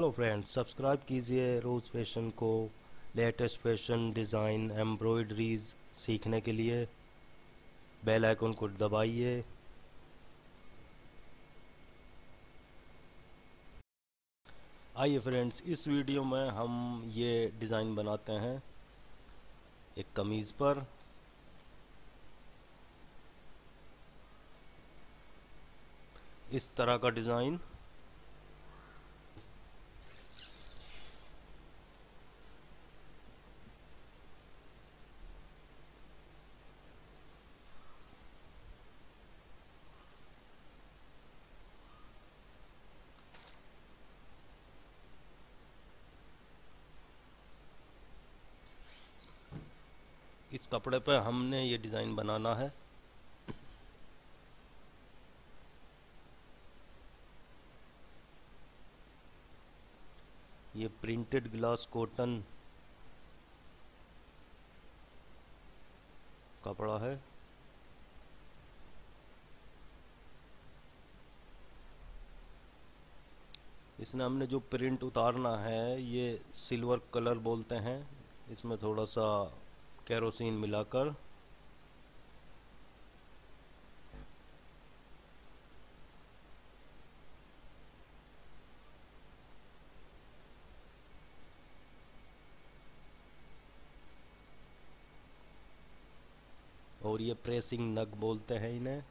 Hello friends subscribe कीजिए Rose Fashion को latest fashion design embroideries सीखने के लिए। बेल आइकन को दबाइए। आइए फ्रेंड्स इस वीडियो में हम ये डिज़ाइन बनाते हैं। एक कमीज़ पर। इस तरह का डिज़ाइन कपड़े पर हमने ये डिज़ाइन बनाना है। ये प्रिंटेड ग्लास कॉटन कपड़ा है। इसमें हमने जो प्रिंट उतारना है, ये सिल्वर कलर बोलते हैं। इसमें थोड़ा सा केरोसिन मिलाकर। और ये प्रेसिंग नग बोलते हैं इन्हें।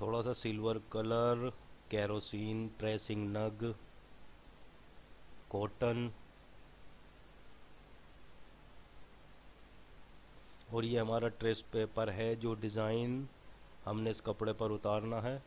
थोड़ा सा सिल्वर कलर। कैरोसिन, प्रेसिंग नग, कॉटन, और ये हमारा ट्रेस पेपर है जो डिज़ाइन हमने इस कपड़े पर उतारना है।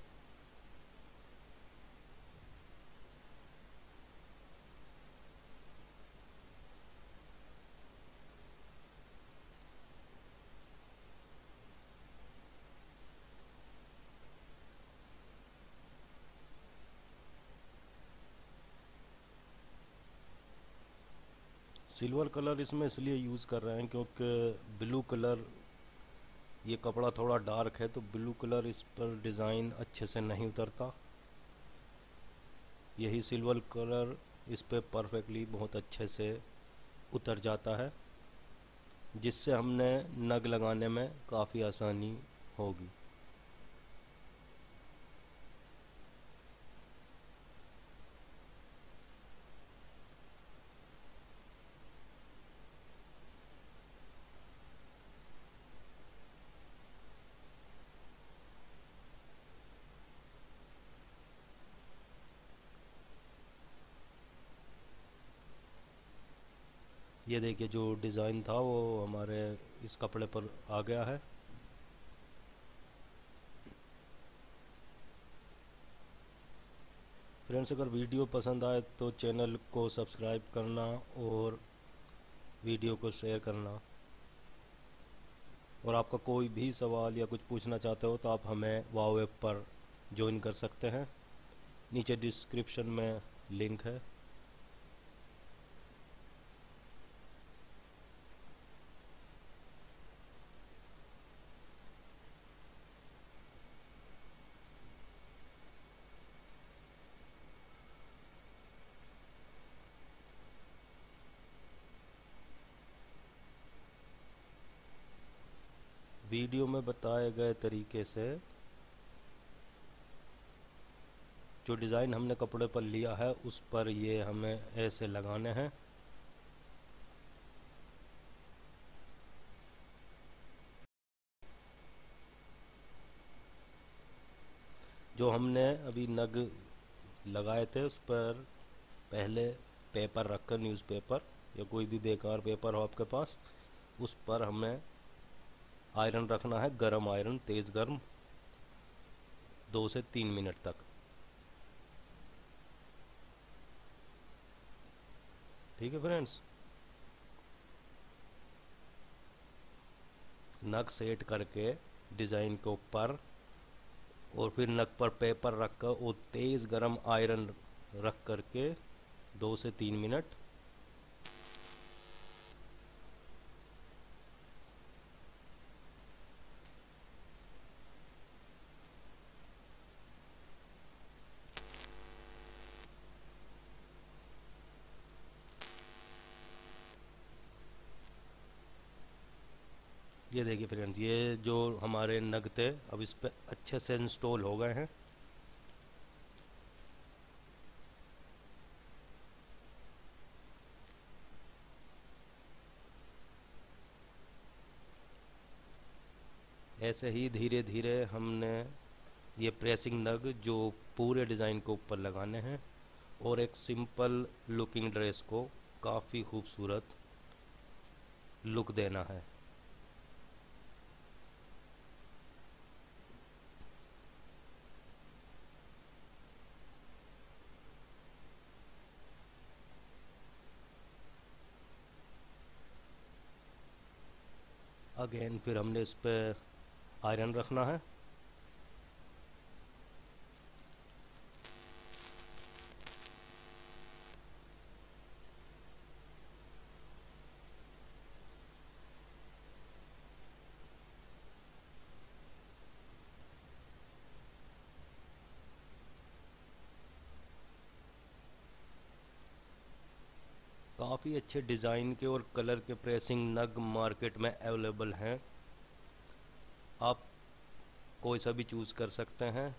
सिल्वर कलर इसमें इसलिए यूज़ कर रहे हैं क्योंकि ब्लू कलर, ये कपड़ा थोड़ा डार्क है तो ब्लू कलर इस पर डिज़ाइन अच्छे से नहीं उतरता। यही सिल्वर कलर इस पर परफेक्टली बहुत अच्छे से उतर जाता है, जिससे हमने नग लगाने में काफ़ी आसानी होगी। ये देखिए जो डिज़ाइन था वो हमारे इस कपड़े पर आ गया है। फ्रेंड्स, अगर वीडियो पसंद आए तो चैनल को सब्सक्राइब करना और वीडियो को शेयर करना। और आपका कोई भी सवाल या कुछ पूछना चाहते हो तो आप हमें ऐप पर ज्वाइन कर सकते हैं। नीचे डिस्क्रिप्शन में लिंक है। वीडियो में बताए गए तरीके से जो डिज़ाइन हमने कपड़े पर लिया है, उस पर ये हमें ऐसे लगाने हैं। जो हमने अभी नग लगाए थे, उस पर पहले पेपर रखकर, न्यूज़पेपर या कोई भी बेकार पेपर हो आपके पास, उस पर हमें आयरन रखना है, गर्म आयरन, तेज़ गर्म, दो से तीन मिनट तक। ठीक है फ्रेंड्स? नग सेट करके डिज़ाइन के ऊपर और फिर नग पर पेपर रखकर और तेज़ गर्म आयरन रख करके दो से तीन मिनट देखिए फ्रेंड्स, ये जो हमारे नग थे, अब इस पर अच्छे से इंस्टॉल हो गए हैं। ऐसे ही धीरे धीरे हमने ये प्रेसिंग नग जो पूरे डिज़ाइन के ऊपर लगाने हैं और एक सिंपल लुकिंग ड्रेस को काफ़ी खूबसूरत लुक देना है। अगेन फिर हमने इस पर आयरन रखना है। काफ़ी अच्छे डिज़ाइन के और कलर के प्रेसिंग नग मार्केट में अवेलेबल हैं। आप कोई सा भी चूज़ कर सकते हैं।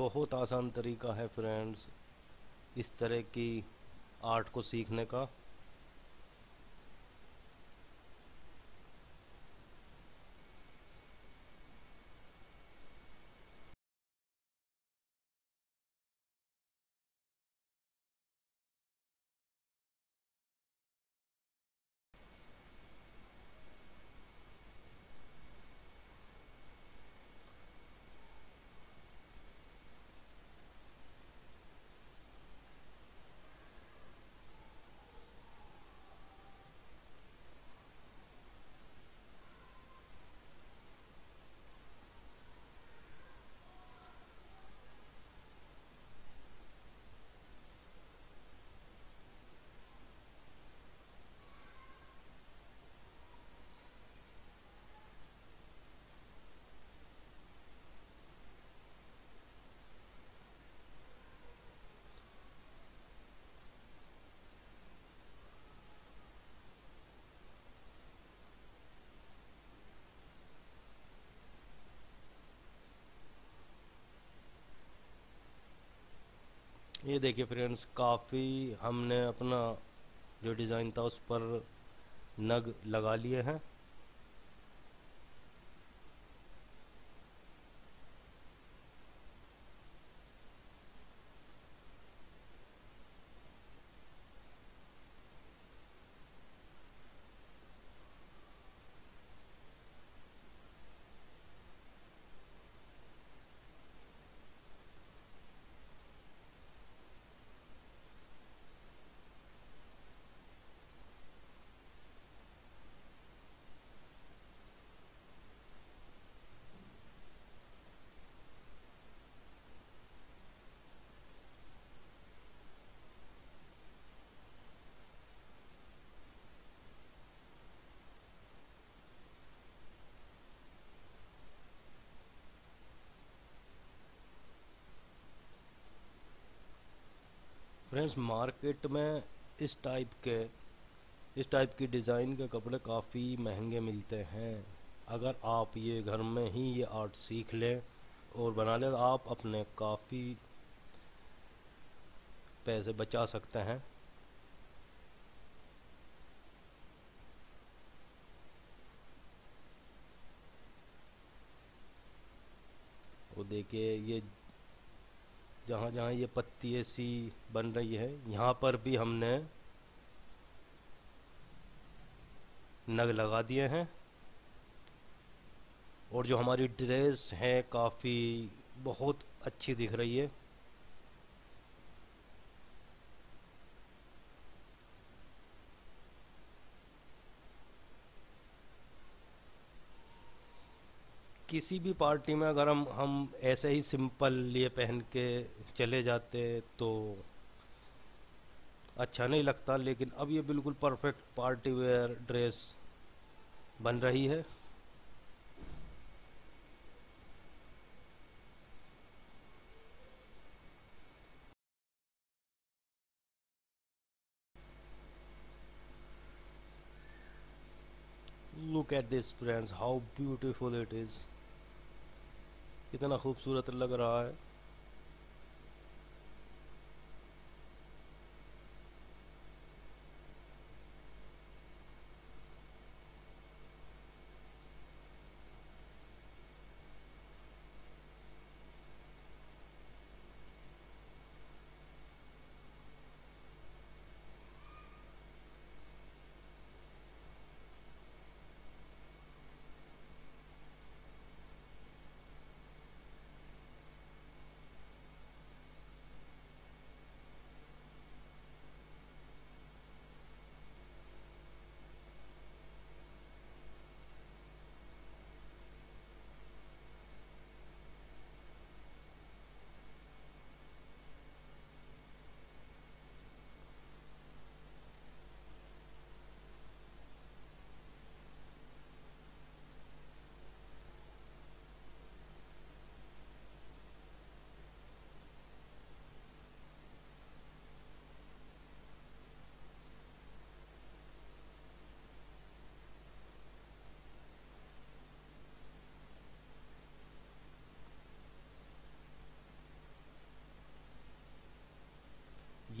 बहुत आसान तरीका है फ्रेंड्स इस तरह की आर्ट को सीखने का। ये देखिए फ्रेंड्स काफ़ी हमने अपना जो डिज़ाइन था उस पर नग लगा लिए हैं। फ्रेंड्स मार्केट में इस टाइप के, इस टाइप की डिज़ाइन के कपड़े काफ़ी महँगे मिलते हैं। अगर आप ये घर में ही ये आर्ट सीख लें और बना लें, आप अपने काफ़ी पैसे बचा सकते हैं। और देखिए, ये जहाँ जहाँ ये पत्ती ऐसी बन रही है, यहाँ पर भी हमने नग लगा दिए हैं। और जो हमारी ड्रेस है, काफ़ी बहुत अच्छी दिख रही है। किसी भी पार्टी में अगर हम हम ऐसे ही सिंपल लिए पहन के चले जाते तो अच्छा नहीं लगता, लेकिन अब ये बिल्कुल परफेक्ट पार्टी वेयर ड्रेस बन रही है। Look at this, friends, how beautiful it is. कितना खूबसूरत लग रहा है।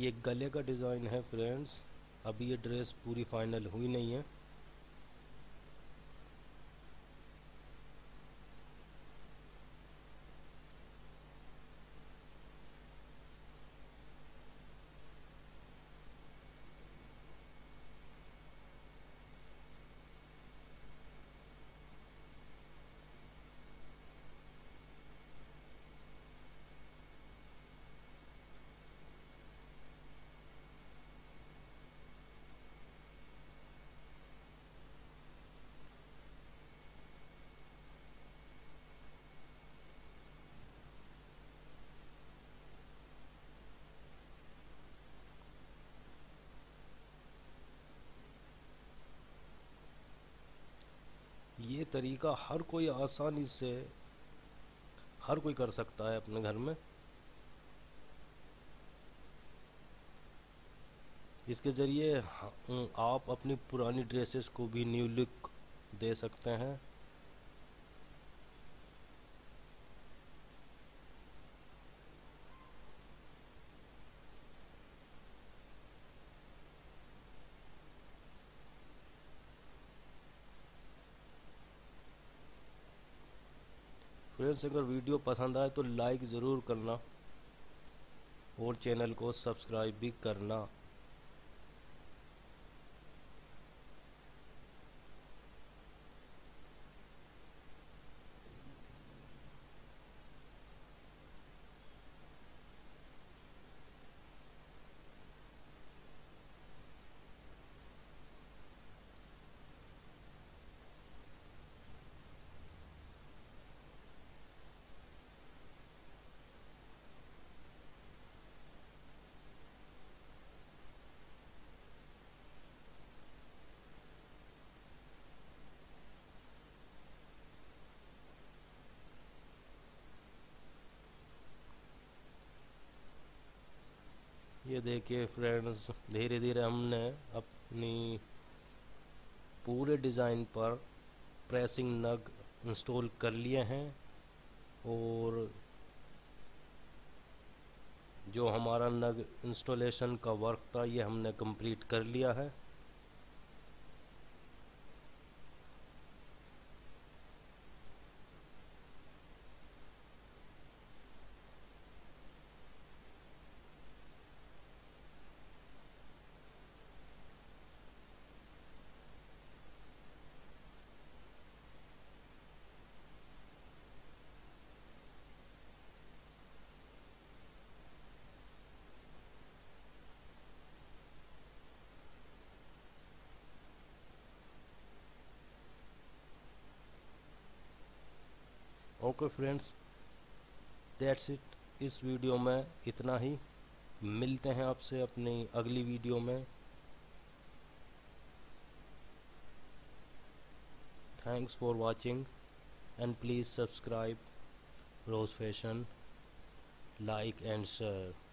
ये गले का डिज़ाइन है फ्रेंड्स। अभी ये ड्रेस पूरी फाइनल हुई नहीं है ये तरीका हर कोई आसानी से, हर कोई कर सकता है अपने घर में। इसके ज़रिए आप अपनी पुरानी ड्रेसेस को भी न्यू लुक दे सकते हैं। फ्रेंड्स अगर वीडियो पसंद आए तो लाइक ज़रूर करना और चैनल को सब्सक्राइब भी करना। देखिए फ्रेंड्स धीरे धीरे हमने अपनी पूरे डिज़ाइन पर प्रेसिंग नग इंस्टॉल कर लिए हैं और जो हमारा नग इंस्टॉलेशन का वर्क था, ये हमने कंप्लीट कर लिया है। ओके फ्रेंड्स दैट्स इट इस वीडियो में इतना ही. मिलते हैं आपसे अपनी अगली वीडियो में. Thanks for watching and please subscribe Rose Fashion like and share.